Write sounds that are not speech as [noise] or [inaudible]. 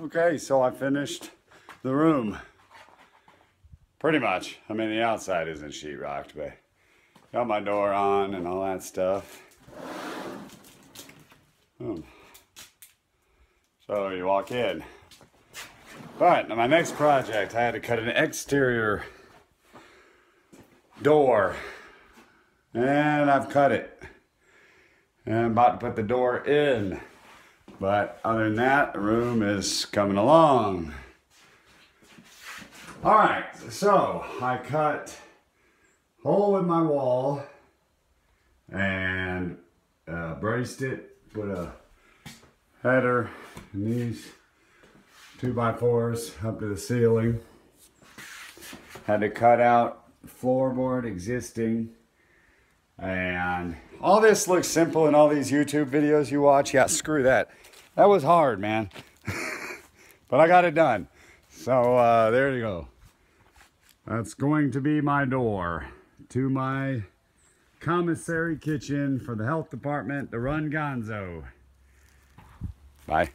Okay, so I finished the room. Pretty much. I mean, the outside isn't sheetrocked, but got my door on and all that stuff. Boom. So you walk in. But my next project, I had to cut an exterior door. And I've cut it. And I'm about to put the door in. But other than that, the room is coming along. All right, so I cut hole in my wall and uh, braced it, put a header and these two by fours up to the ceiling. Had to cut out floorboard existing and all this looks simple in all these YouTube videos you watch. Yeah, screw that. That was hard, man. [laughs] but I got it done. So uh, there you go. That's going to be my door to my commissary kitchen for the health department to run Gonzo. Bye.